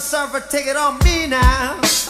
go.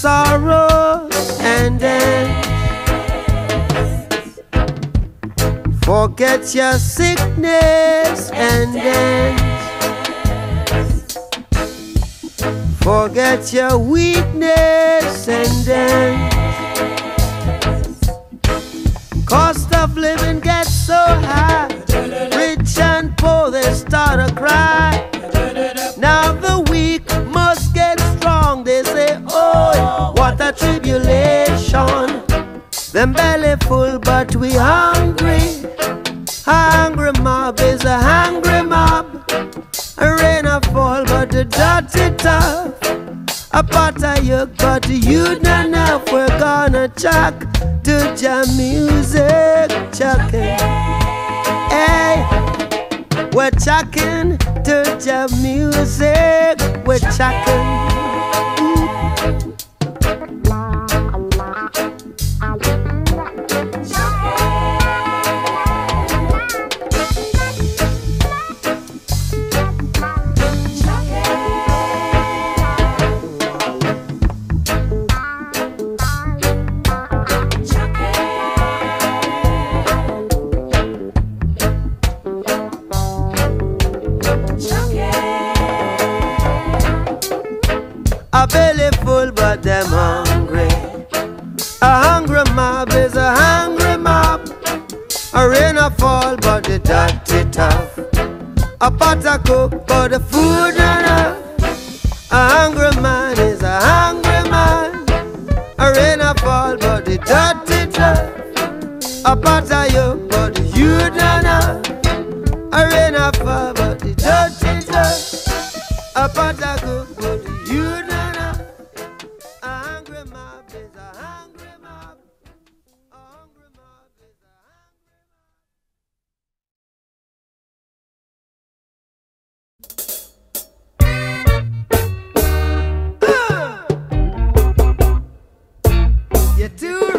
sorrows and dance. Forget your sickness and dance. Forget your weakness. tough. A part of your body, you don't enough. We're gonna chuck to Jah music, chucking. Hey, we're chucking to Jah music, we're chucking. do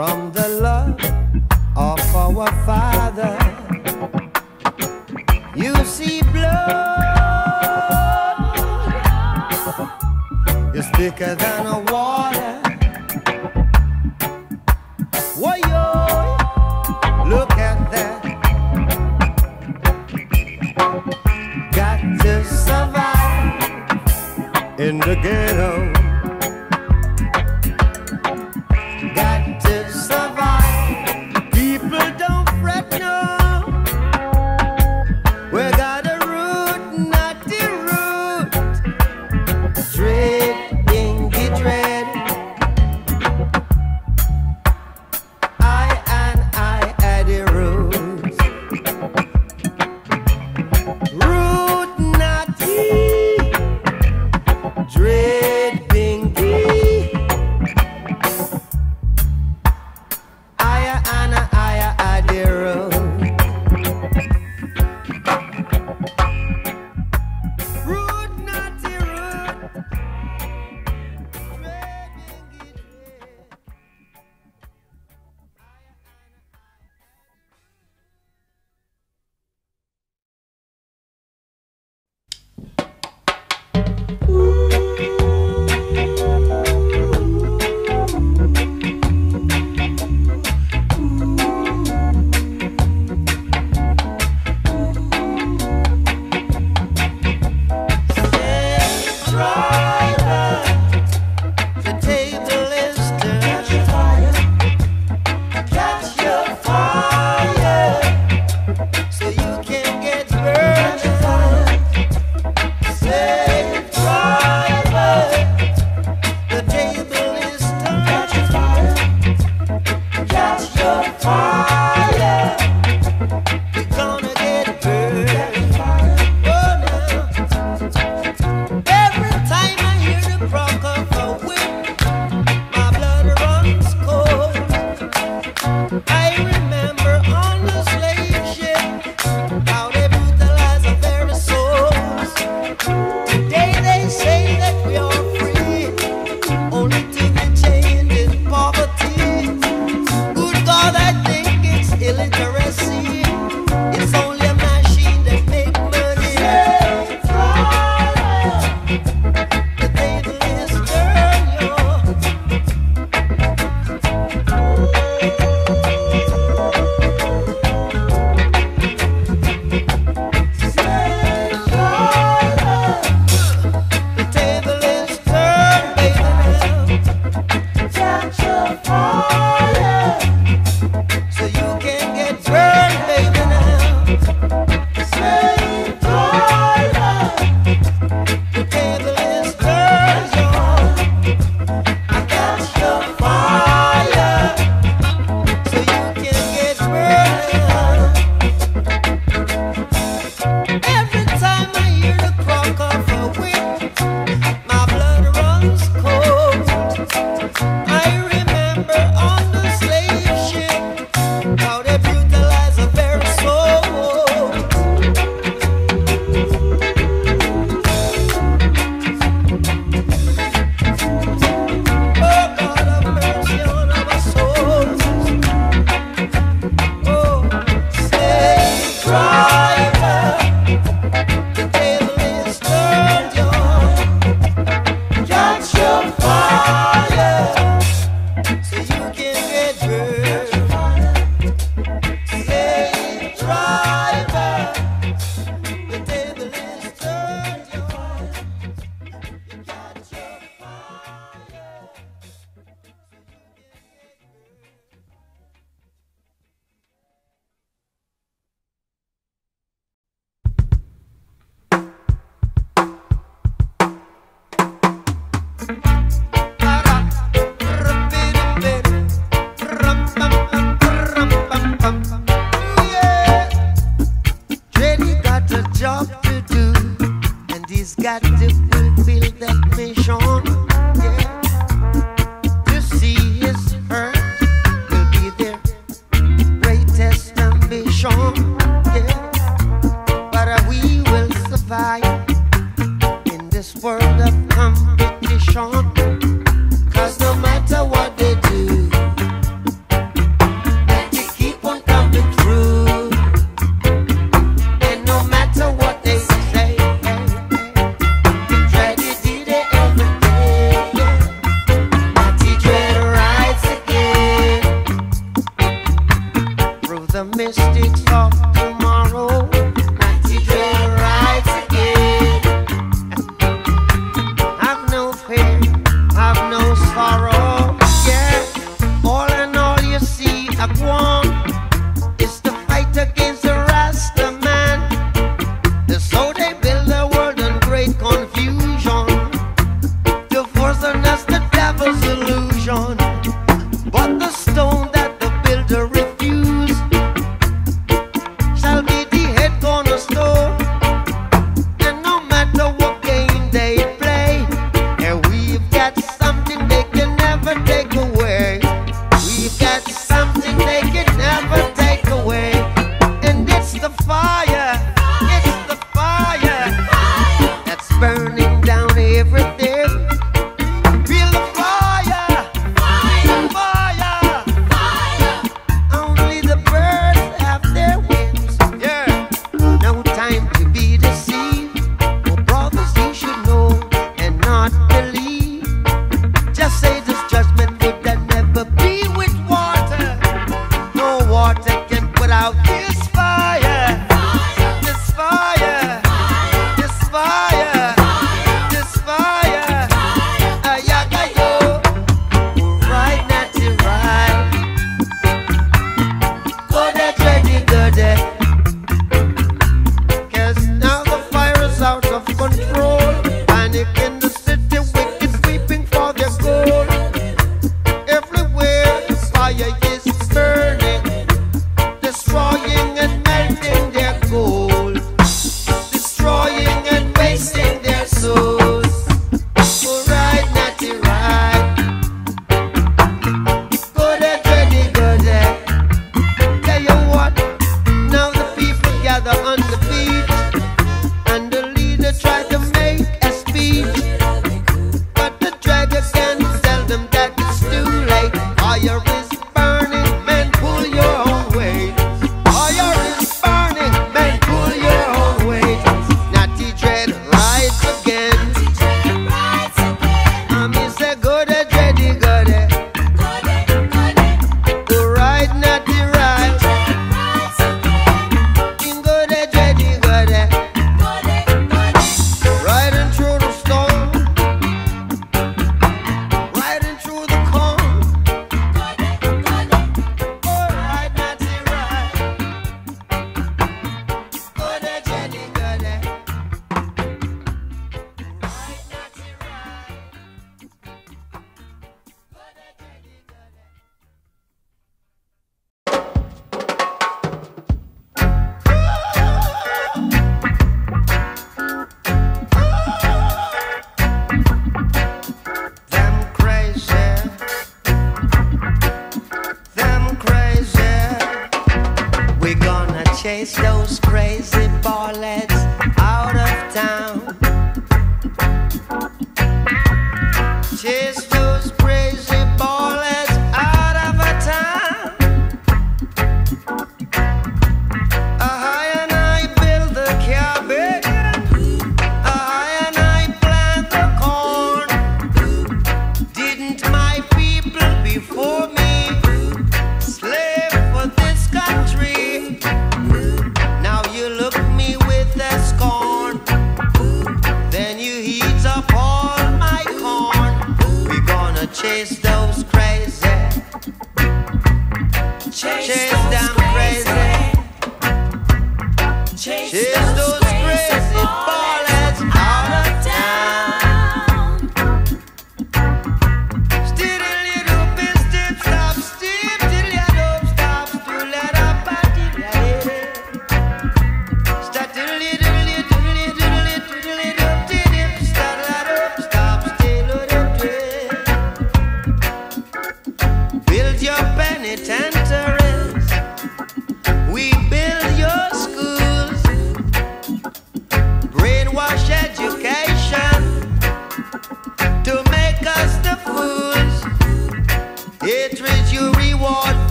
from the love of our Father. You see blood is thicker than a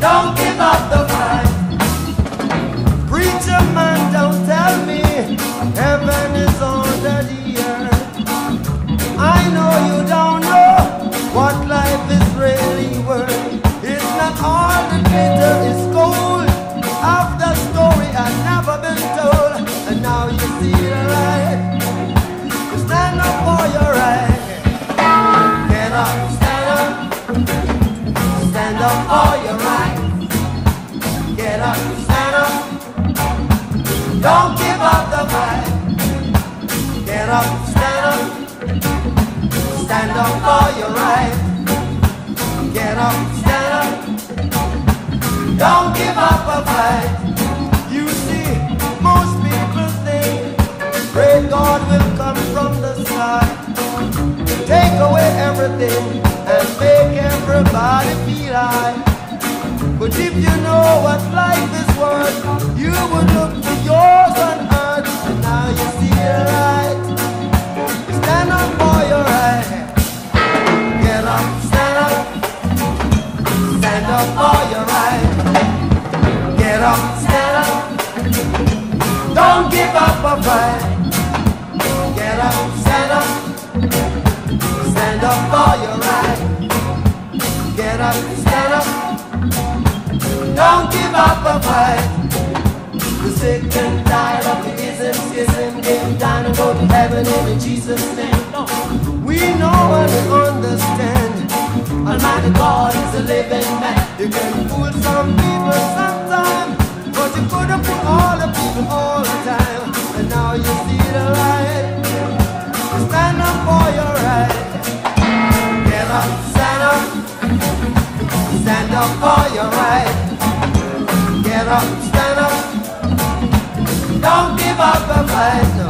Don't Take away everything and make everybody feel high. But if you know what life is worth, you would look for yours on earth. And now you see it right. You stand up for your right. Get up, stand up. Stand up for your right. Get up, stand up. Don't give up a fight. The sick and tired of the ism, schism, getting down and go to heaven in Jesus' name. We know and we understand Almighty God is a living man. You can fool some people sometimes, but you couldn't fool all the people all the time. And now you see the light. Stand up for your right. Get up, stand up, stand up for your right. Stand up, stand up. Don't give up the fight. No.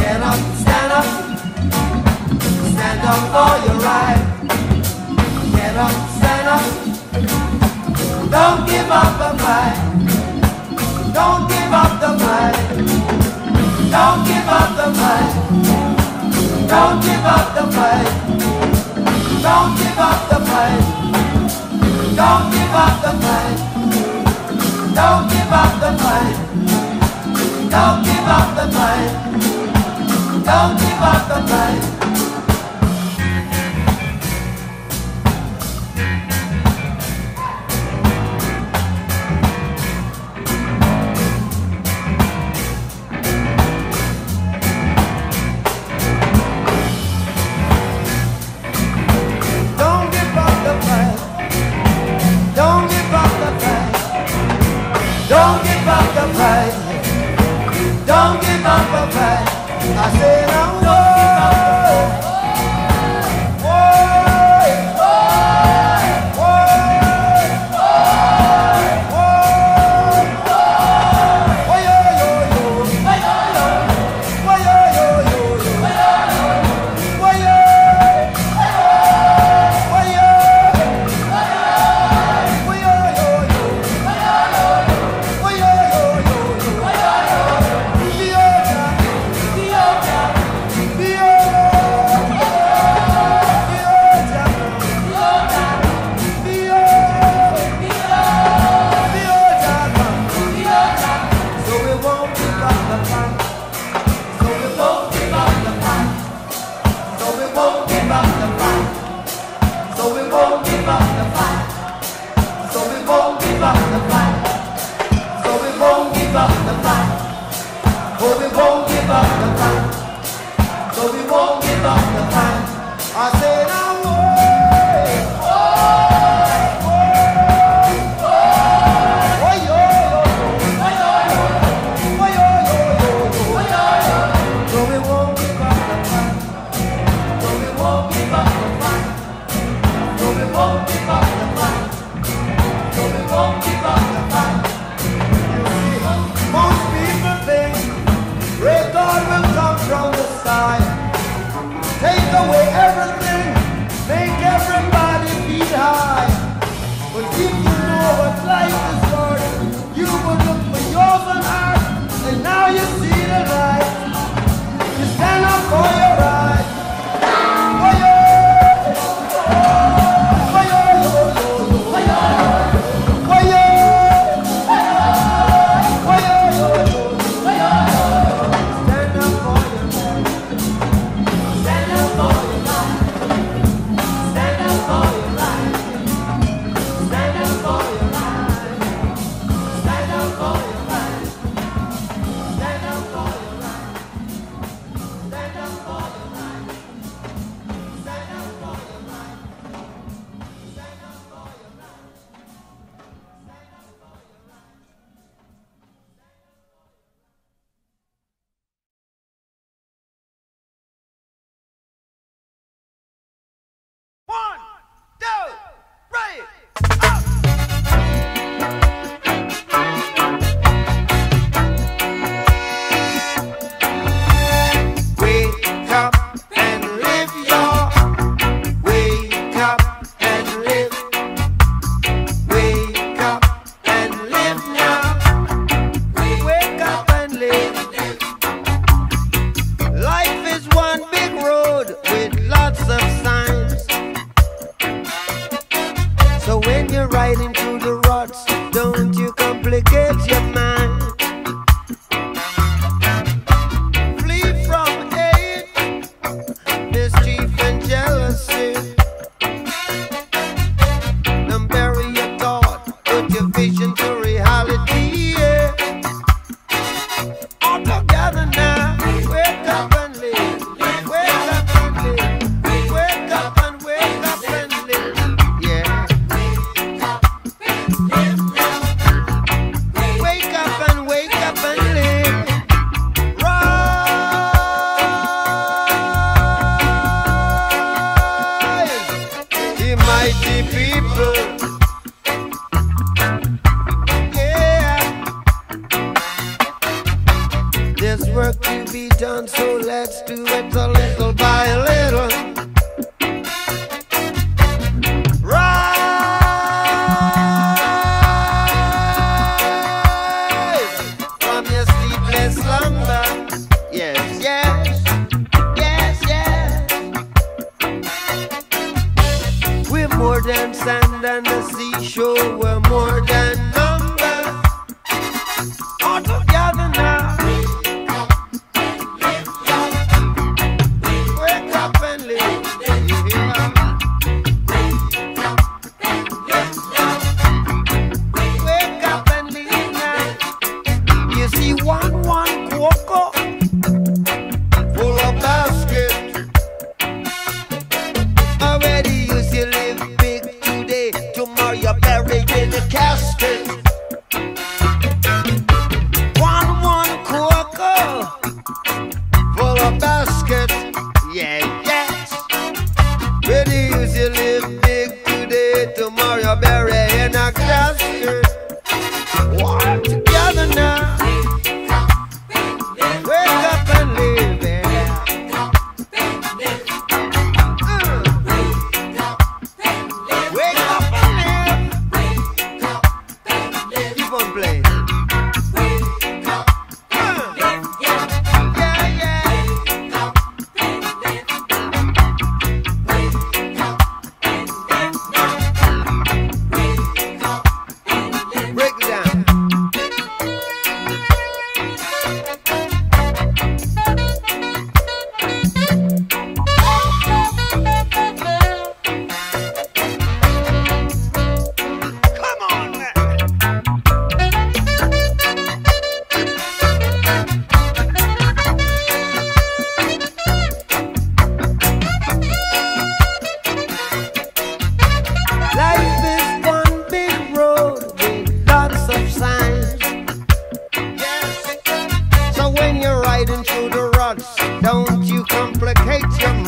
Get up, stand up. Stand up for your right. Get up, stand up. Don't give up the fight. Don't give up the fight. Don't give up the fight. Don't give up the fight. Don't give up the fight. Don't give up the fight. Don't give up the fight. Don't give up the fight. Don't give up the fight. Don't give up the fight. Don't give up the fight. I said I will. Take away everything. find him riding through the ruts, don't you complicate your